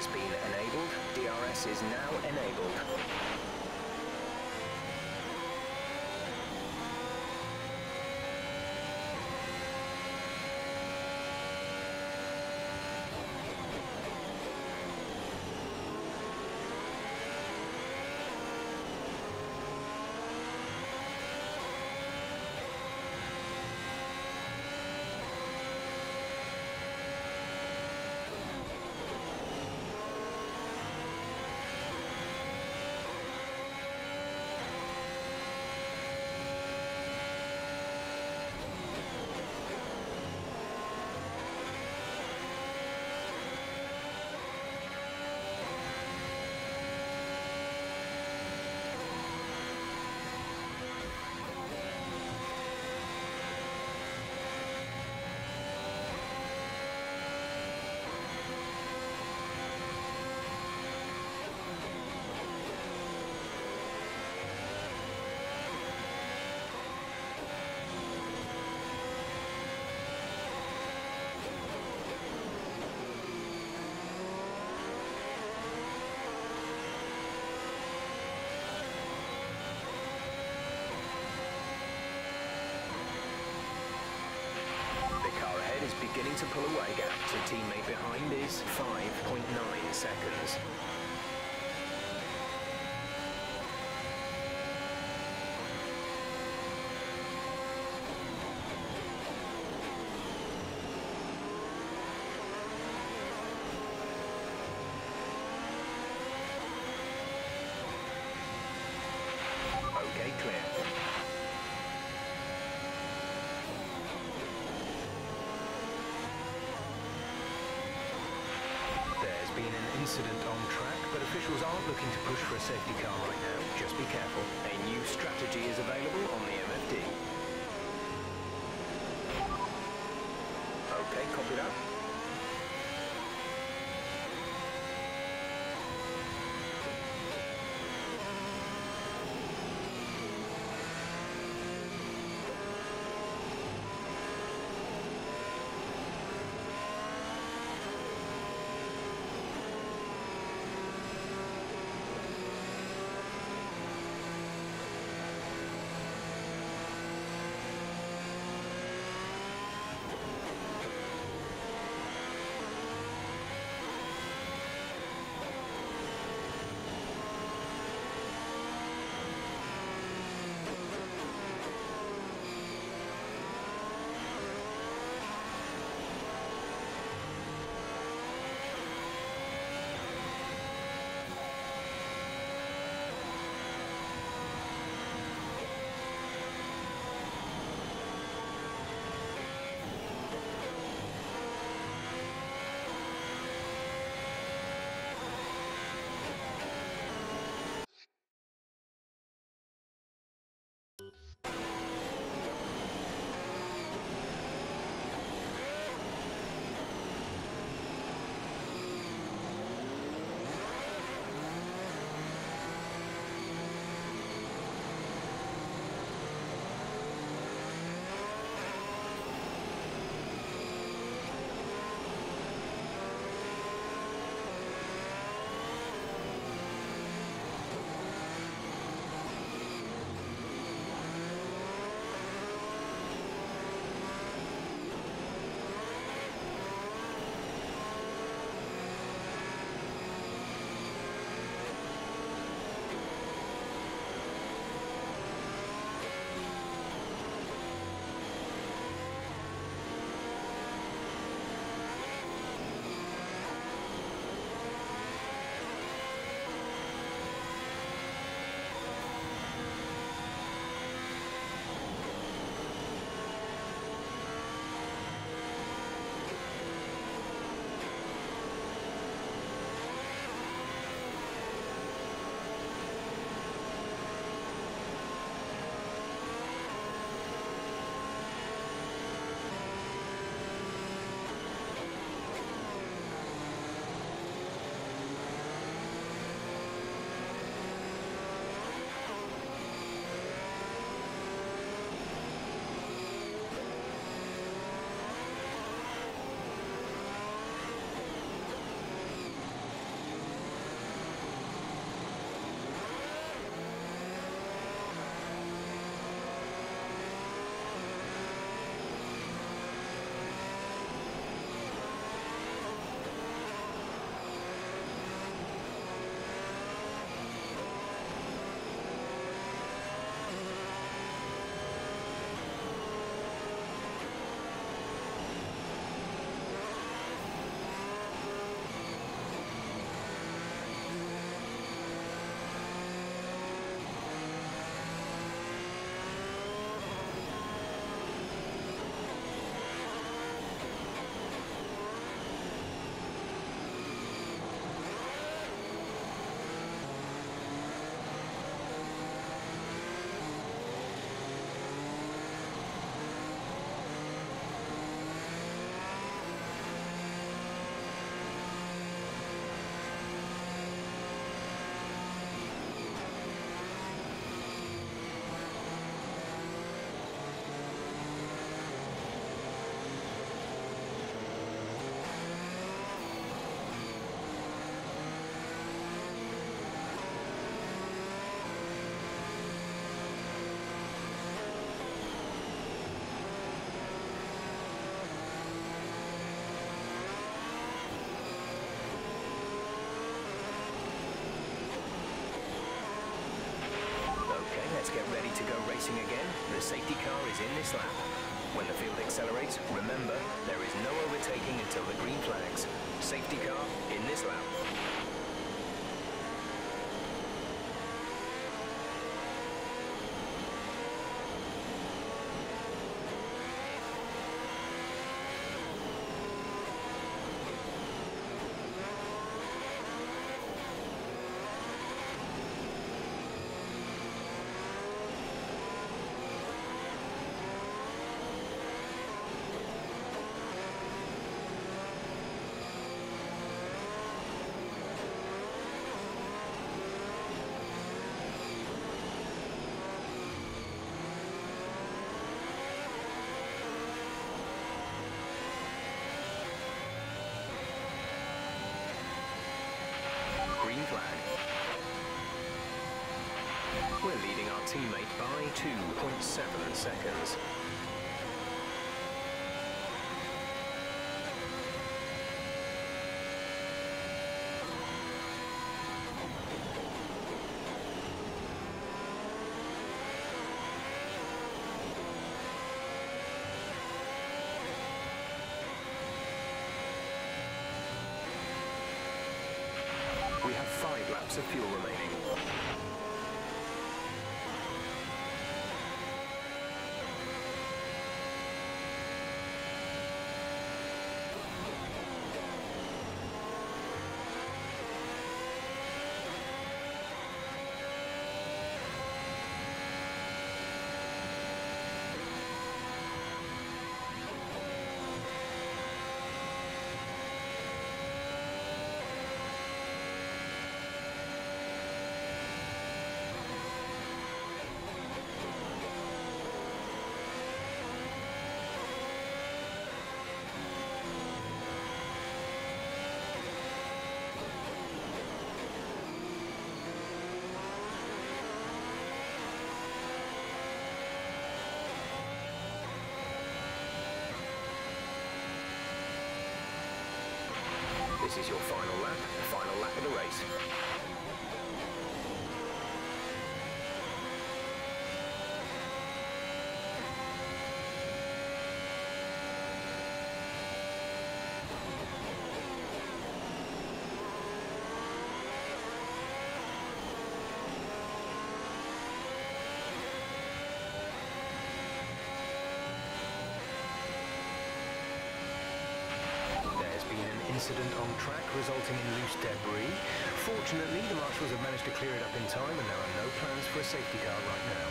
has been enabled. DRS is now enabled. beginning to pull away. Gap to teammate behind is 5.9 seconds. incident on track, aren't looking to push for a safety car right now. Just be careful. A new strategy is available on the MFD. Okay, copy that. go racing again, the safety car is in this lap. When the field accelerates, remember, there is no overtaking until the green flags. Safety car in this lap. Teammate by 2.7 seconds. Is your final lap of the race. There's incident on track resulting in loose debris. Fortunately, the marshals have managed to clear it up in time and there are no plans for a safety car right now.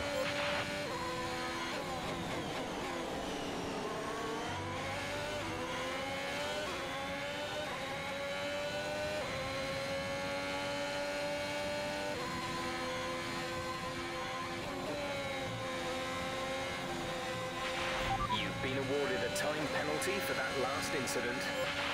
You've been awarded a time penalty for that last incident.